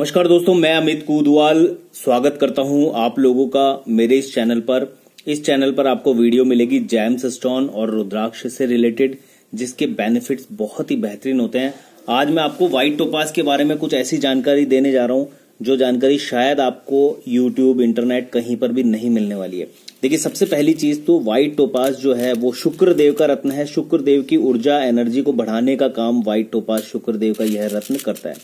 नमस्कार दोस्तों, मैं अमित कूदवाल स्वागत करता हूँ आप लोगों का मेरे इस चैनल पर। इस चैनल पर आपको वीडियो मिलेगी जैम्स स्टोन और रुद्राक्ष से रिलेटेड, जिसके बेनिफिट्स बहुत ही बेहतरीन होते हैं। आज मैं आपको व्हाइट टोपास के बारे में कुछ ऐसी जानकारी देने जा रहा हूँ, जो जानकारी शायद आपको यूट्यूब इंटरनेट कहीं पर भी नहीं मिलने वाली है। देखिए, सबसे पहली चीज़ तो व्हाइट टोपास जो है, वो शुक्रदेव का रत्न है। शुक्रदेव की ऊर्जा एनर्जी को बढ़ाने का काम व्हाइट टोपास शुक्रदेव का यह रत्न करता है।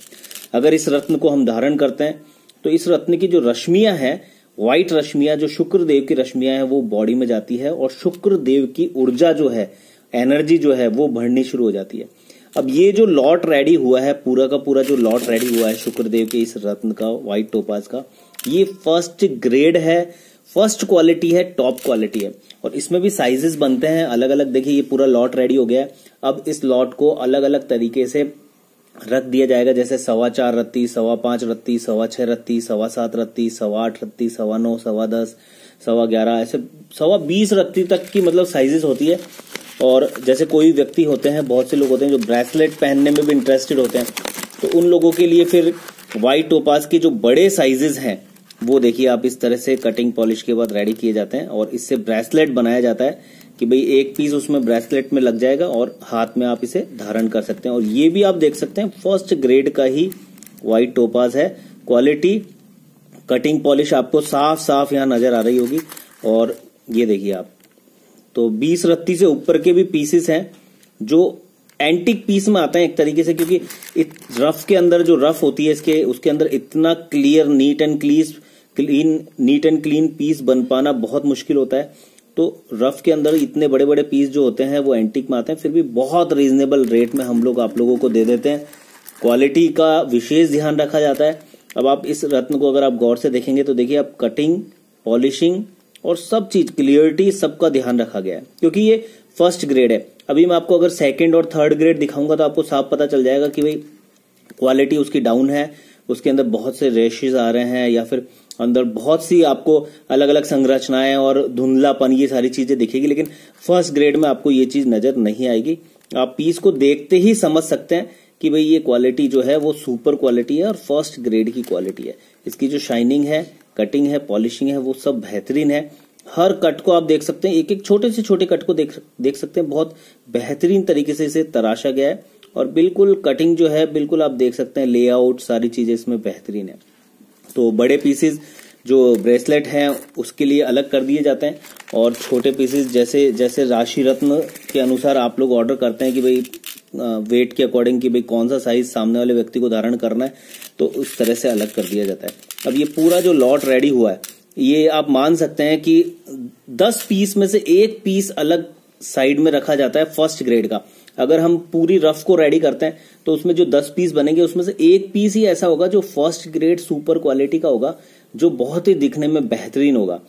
अगर इस रत्न को हम धारण करते हैं तो इस रत्न की जो रश्मियाँ हैं व्हाइट रश्मियाँ, जो शुक्र देव की रश्मियाँ हैं, वो बॉडी में जाती है और शुक्र देव की ऊर्जा जो है एनर्जी जो है, वो बढ़नी शुरू हो जाती है। अब ये जो लॉट रेडी हुआ है, पूरा का पूरा जो लॉट रेडी हुआ है, शुक्रदेव के इस रत्न का व्हाइट टोपाज का, ये फ़र्स्ट ग्रेड है फ़र्स्ट क्वालिटी है टॉप क्वालिटी है। और इसमें भी साइजेस बनते हैं अलग अलग देखिए ये पूरा लॉट रेडी हो गया है। अब इस लॉट को अलग अलग तरीके से रख दिया जाएगा, जैसे सवा चार रत्ती, सवा पाँच रत्ती, सवा छह रत्ती, सवा सात रत्ती, सवा आठ रत्ती, सवा नौ, सवा दस, सवा ग्यारह, ऐसे सवा बीस रत्ती तक की मतलब साइजेस होती है। और जैसे कोई व्यक्ति होते हैं, बहुत से लोग होते हैं जो ब्रेसलेट पहनने में भी इंटरेस्टेड होते हैं तो उन लोगों के लिए फिर व्हाइट टोपास के जो बड़े साइजेस हैं, वो देखिए आप इस तरह से कटिंग पॉलिश के बाद रेडी किए जाते हैं और इससे ब्रेसलेट बनाया जाता है। कि भाई एक पीस उसमें ब्रेसलेट में लग जाएगा और हाथ में आप इसे धारण कर सकते हैं। और ये भी आप देख सकते हैं फ़र्स्ट ग्रेड का ही व्हाइट टोपाज है। क्वालिटी कटिंग पॉलिश आपको साफ़ साफ़ यहाँ नज़र आ रही होगी। और ये देखिए आप तो 20 रत्ती से ऊपर के भी पीसेस हैं, जो एंटिक पीस में आते हैं एक तरीके से, क्योंकि रफ के अंदर जो रफ होती है इसके, उसके अंदर इतना clear neat and clean clean neat and clean piece बन पाना बहुत मुश्किल होता है। तो रफ के अंदर इतने बड़े बड़े पीस जो होते हैं, वो एंटिक में आते हैं, फिर भी बहुत रीजनेबल रेट में हम लोग आप लोगों को दे देते हैं। क्वालिटी का विशेष ध्यान रखा जाता है। अब आप इस रत्न को अगर आप गौर से देखेंगे तो देखिए आप कटिंग पॉलिशिंग और सब चीज़ क्लियरिटी सबका ध्यान रखा गया है। क्योंकि ये फ़र्स्ट ग्रेड है। अभी मैं आपको अगर सेकेंड और थर्ड ग्रेड दिखाऊँगा तो आपको साफ़ पता चल जाएगा कि भाई क्वालिटी उसकी डाउन है, उसके अंदर बहुत से रेशेज आ रहे हैं या फिर अंदर बहुत सी आपको अलग अलग संरचनाएँ और धुंधलापन, ये सारी चीज़ें दिखेगी, लेकिन फ़र्स्ट ग्रेड में आपको ये चीज़ नज़र नहीं आएगी। आप पीस को देखते ही समझ सकते हैं कि भाई ये क्वालिटी जो है वो सुपर क्वालिटी है और फ़र्स्ट ग्रेड की क्वालिटी है। इसकी जो शाइनिंग है कटिंग है पॉलिशिंग है, वो सब बेहतरीन है। हर कट को आप देख सकते हैं एक एक छोटे से छोटे कट को देख देख सकते हैं। बहुत बेहतरीन तरीके से इसे तराशा गया है। और बिल्कुल कटिंग जो है, बिल्कुल आप देख सकते हैं लेआउट सारी चीज़ें इसमें बेहतरीन है। तो बड़े पीसेस जो ब्रेसलेट हैं, उसके लिए अलग कर दिए जाते हैं और छोटे पीसेस जैसे जैसे राशि रत्न के अनुसार आप लोग ऑर्डर करते हैं कि भाई वेट के अकॉर्डिंग कि भाई कौन सा साइज़ सामने वाले व्यक्ति को धारण करना है तो उस तरह से अलग कर दिया जाता है। अब ये पूरा जो लॉट रेडी हुआ है, ये आप मान सकते हैं कि 10 पीस में से एक पीस अलग साइड में रखा जाता है फ़र्स्ट ग्रेड का। अगर हम पूरी रफ को रेडी करते हैं तो उसमें जो दस पीस बनेंगे, उसमें से एक पीस ही ऐसा होगा जो फ़र्स्ट ग्रेड सुपर क्वालिटी का होगा, जो बहुत ही दिखने में बेहतरीन होगा।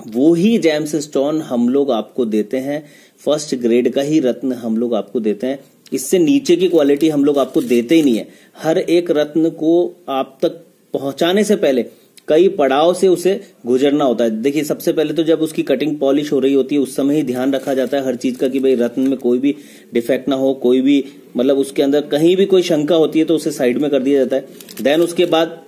वो ही जेम्स स्टोन हम लोग आपको देते हैं। फ़र्स्ट ग्रेड का ही रत्न हम लोग आपको देते हैं। इससे नीचे की क्वालिटी हम लोग आपको देते ही नहीं है। हर एक रत्न को आप तक पहुँचाने से पहले कई पड़ाव से उसे गुजरना होता है। देखिए, सबसे पहले तो जब उसकी कटिंग पॉलिश हो रही होती है, उस समय ही ध्यान रखा जाता है हर चीज़ का कि भाई रत्न में कोई भी डिफेक्ट ना हो, कोई भी मतलब उसके अंदर कहीं भी कोई शंका होती है तो उसे साइड में कर दिया जाता है। देन उसके बाद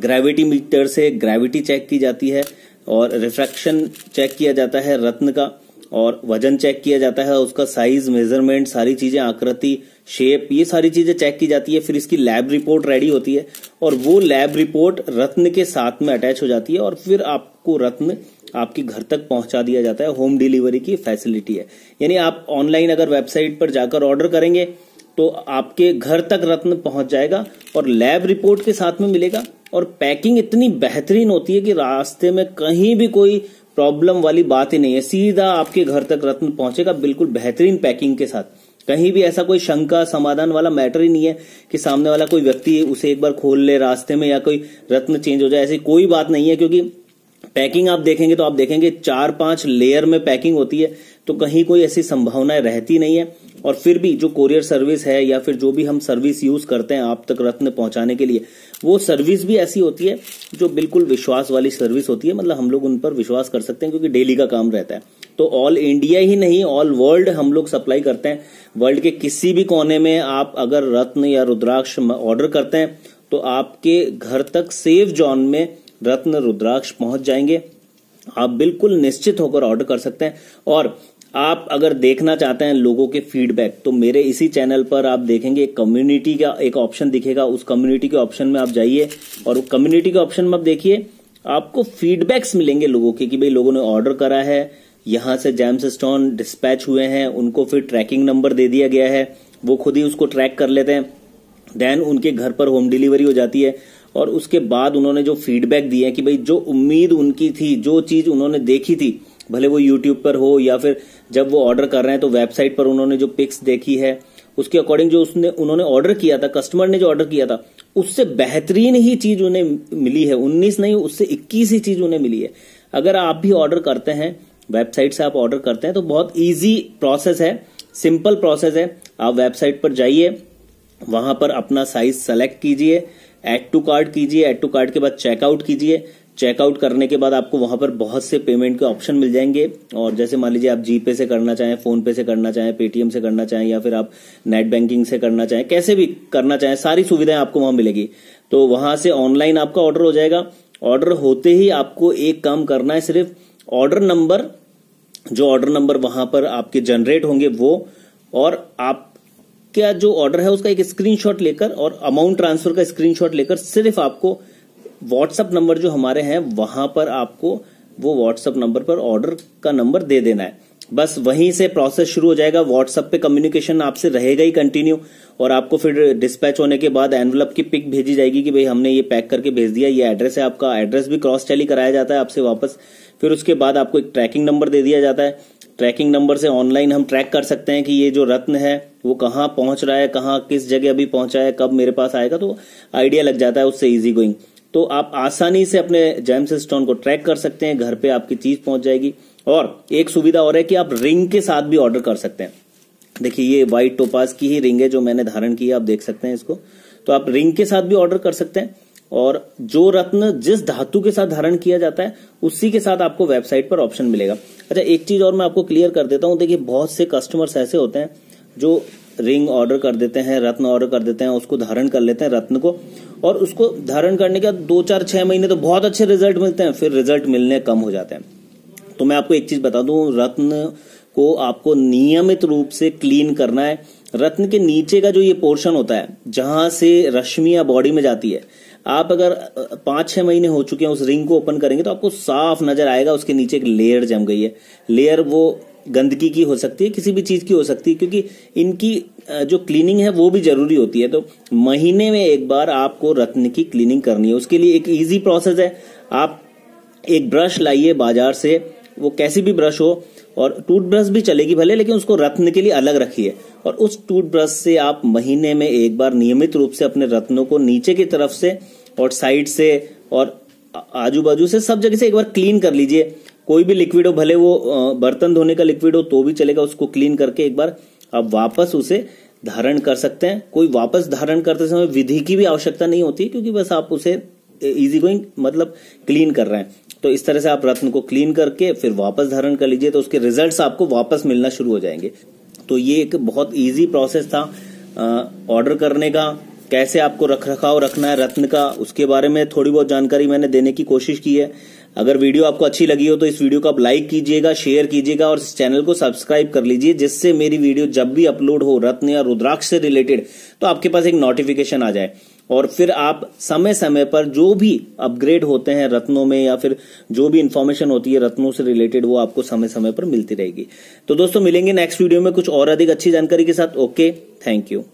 ग्रेविटी मीटर से ग्रेविटी चेक की जाती है और रिफ्रैक्शन चेक किया जाता है रत्न का और वज़न चेक किया जाता है, उसका साइज़ मेज़रमेंट सारी चीज़ें, आकृति शेप ये सारी चीज़ें चेक की जाती है, फिर इसकी लैब रिपोर्ट रेडी होती है और वो लैब रिपोर्ट रत्न के साथ में अटैच हो जाती है और फिर आपको रत्न आपके घर तक पहुँचा दिया जाता है होम डिलीवरी की फैसिलिटी है। यानी आप ऑनलाइन अगर वेबसाइट पर जाकर ऑर्डर करेंगे तो आपके घर तक रत्न पहुँच जाएगा और लैब रिपोर्ट के साथ में मिलेगा और पैकिंग इतनी बेहतरीन होती है कि रास्ते में कहीं भी कोई प्रॉब्लम वाली बात ही नहीं है। सीधा आपके घर तक रत्न पहुंचेगा, बिल्कुल बेहतरीन पैकिंग के साथ। कहीं भी ऐसा कोई शंका, समाधान वाला मैटर ही नहीं है कि सामने वाला कोई व्यक्ति उसे एक बार खोल ले रास्ते में या कोई रत्न चेंज हो जाए, ऐसी कोई बात नहीं है, क्योंकि पैकिंग आप देखेंगे तो आप देखेंगे चार पाँच लेयर में पैकिंग होती है तो कहीं कोई ऐसी संभावनाएँ रहती नहीं है। और फिर भी जो कोरियर सर्विस है या फिर जो भी हम सर्विस यूज़ करते हैं आप तक रत्न पहुँचाने के लिए, वो सर्विस भी ऐसी होती है जो बिल्कुल विश्वास वाली सर्विस होती है। मतलब हम लोग उन पर विश्वास कर सकते हैं क्योंकि डेली का काम रहता है। तो ऑल इंडिया ही नहीं ऑल वर्ल्ड हम लोग सप्लाई करते हैं। वर्ल्ड के किसी भी कोने में आप अगर रत्न या रुद्राक्ष ऑर्डर करते हैं तो आपके घर तक सेफ़ जोन में रत्न, रुद्राक्ष पहुँच जाएँगे। आप बिल्कुल निश्चित होकर ऑर्डर कर सकते हैं। और आप अगर देखना चाहते हैं लोगों के फीडबैक तो मेरे इसी चैनल पर आप देखेंगे कम्युनिटी का, एक ऑप्शन दिखेगा। उस कम्युनिटी के ऑप्शन में आप जाइए और कम्युनिटी के ऑप्शन में आप देखिए, आपको फीडबैक्स मिलेंगे लोगों के कि भाई लोगों ने ऑर्डर करा है, यहाँ से जैम्स स्टोन डिस्पैच हुए हैं, उनको फिर ट्रैकिंग नंबर दे दिया गया है, वो खुद ही उसको ट्रैक कर लेते हैं। देन उनके घर पर होम डिलीवरी हो जाती है और उसके बाद उन्होंने जो फीडबैक दिए कि भाई जो उम्मीद उनकी थी, जो चीज़ उन्होंने देखी थी भले वो यूट्यूब पर हो या फिर जब वो ऑर्डर कर रहे हैं तो वेबसाइट पर उन्होंने जो पिक्स देखी है, उसके अकॉर्डिंग जो उसने, उन्होंने ऑर्डर किया था कस्टमर ने जो ऑर्डर किया था, उससे बेहतरीन ही चीज़ उन्हें मिली है। उन्नीस नहीं, उससे इक्कीस ही चीज़ उन्हें मिली है। अगर आप भी ऑर्डर करते हैं वेबसाइट से आप ऑर्डर करते हैं तो बहुत ईजी प्रोसेस है सिंपल प्रोसेस है। आप वेबसाइट पर जाइए, वहाँ पर अपना साइज़ सेलेक्ट कीजिए एड टू कार्ड कीजिए एड टू कार्ड के बाद चेकआउट कीजिए चेकआउट करने के बाद आपको वहाँ पर बहुत से पेमेंट के ऑप्शन मिल जाएँगे। और जैसे मान लीजिए आप जीपे से करना चाहें फ़ोन पे से करना चाहें पेटीएम से करना चाहें, या फिर आप नेट बैंकिंग से करना चाहें, कैसे भी करना चाहें, सारी सुविधाएँ आपको वहाँ मिलेगी। तो वहाँ से ऑनलाइन आपका ऑर्डर हो जाएगा। ऑर्डर होते ही आपको एक काम करना है सिर्फ़ ऑर्डर नंबर जो ऑर्डर नंबर वहाँ पर आपके जनरेट होंगे वो, और आप क्या जो ऑर्डर है उसका एक स्क्रीनशॉट लेकर और अमाउंट ट्रांसफ़र का स्क्रीनशॉट लेकर सिर्फ़ आपको व्हाट्सएप नंबर जो हमारे हैं, वहाँ पर आपको वो व्हाट्सएप नंबर पर ऑर्डर का नंबर दे देना है। बस वहीं से प्रोसेस शुरू हो जाएगा। व्हाट्सएप पे कम्युनिकेशन आपसे रहेगा ही कंटिन्यू और आपको फिर डिस्पैच होने के बाद एनवलप की पिक भेजी जाएगी कि भाई हमने ये पैक करके भेज दिया। ये एड्रेस है आपका। एड्रेस भी क्रॉस टैली कराया जाता है आपसे वापस। फिर उसके बाद आपको एक ट्रैकिंग नंबर दे दिया जाता है। ट्रैकिंग नंबर से ऑनलाइन हम ट्रैक कर सकते हैं कि ये जो रत्न है, वो कहाँ पहुँच रहा है, कहाँ किस जगह अभी पहुँचा है, कब मेरे पास आएगा। तो आइडिया लग जाता है उससे इजी गोइंग तो आप आसानी से अपने जेम्स स्टोन को ट्रैक कर सकते हैं, घर पे आपकी चीज़ पहुँच जाएगी। और एक सुविधा और है कि आप रिंग के साथ भी ऑर्डर कर सकते हैं। देखिए, ये व्हाइट टोपास की ही रिंग है जो मैंने धारण की है, आप देख सकते हैं इसको। तो आप रिंग के साथ भी ऑर्डर कर सकते हैं। और जो रत्न जिस धातु के साथ धारण किया जाता है, उसी के साथ आपको वेबसाइट पर ऑप्शन मिलेगा। अच्छा एक चीज़ और मैं आपको क्लियर कर देता हूँ। देखिए, बहुत से कस्टमर्स ऐसे होते हैं जो रिंग ऑर्डर कर देते हैं, रत्न ऑर्डर कर देते हैं, उसको धारण कर लेते हैं रत्न को। और उसको धारण करने के दो चार छह महीने तो बहुत अच्छे रिज़ल्ट मिलते हैं, फिर रिज़ल्ट मिलने कम हो जाते हैं। तो मैं आपको एक चीज़ बता दूँ, रत्न को आपको नियमित रूप से क्लीन करना है। रत्न के नीचे का जो ये पोर्शन होता है, जहाँ से रश्मियाँ बॉडी में जाती है, आप अगर पाँच छह महीने हो चुके हैं, उस रिंग को ओपन करेंगे तो आपको साफ़ नज़र आएगा, उसके नीचे एक लेयर जम गई है। लेयर वो गंदगी की हो सकती है, किसी भी चीज़ की हो सकती है, क्योंकि इनकी जो क्लीनिंग है, वो भी ज़रूरी होती है। तो महीने में एक बार आपको रत्न की क्लीनिंग करनी है। उसके लिए एक इजी प्रोसेस है। आप एक ब्रश लाइए बाज़ार से, वो कैसी भी ब्रश हो, और टूथब्रश भी चलेगी भले, लेकिन उसको रत्न के लिए अलग रखिए। और उस टूथब्रश से आप महीने में एक बार नियमित रूप से अपने रत्नों को नीचे की तरफ़ से और साइड से और आजू बाजू से सब जगह से एक बार क्लीन कर लीजिए। कोई भी लिक्विड हो, भले वो बर्तन धोने का लिक्विड हो तो भी चलेगा उसको क्लीन करके एक बार आप वापस उसे धारण कर सकते हैं। कोई वापस धारण करते समय विधि की भी आवश्यकता नहीं होती, क्योंकि बस आप उसे इजी गोइंग मतलब क्लीन कर रहे हैं। तो इस तरह से आप रत्न को क्लीन करके फिर वापस धारण कर लीजिए तो उसके रिजल्ट्स आपको वापस मिलना शुरू हो जाएँगे। तो ये एक बहुत इजी प्रोसेस था ऑर्डर करने का, कैसे आपको रख रखाव रखना है रत्न का, उसके बारे में थोड़ी बहुत जानकारी मैंने देने की कोशिश की है। अगर वीडियो आपको अच्छी लगी हो तो इस वीडियो को आप लाइक कीजिएगा, शेयर कीजिएगा और इस चैनल को सब्सक्राइब कर लीजिए, जिससे मेरी वीडियो जब भी अपलोड हो रत्न या रुद्राक्ष से रिलेटेड तो आपके पास एक नोटिफिकेशन आ जाए। और फिर आप समय समय पर जो भी अपग्रेड होते हैं रत्नों में या फिर जो भी इंफॉर्मेशन होती है रत्नों से रिलेटेड वो आपको समय समय पर मिलती रहेगी। तो दोस्तों, मिलेंगे नेक्स्ट वीडियो में कुछ और अधिक अच्छी जानकारी के साथ। Okay thank you